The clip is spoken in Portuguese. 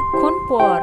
কিছুক্ষণ পর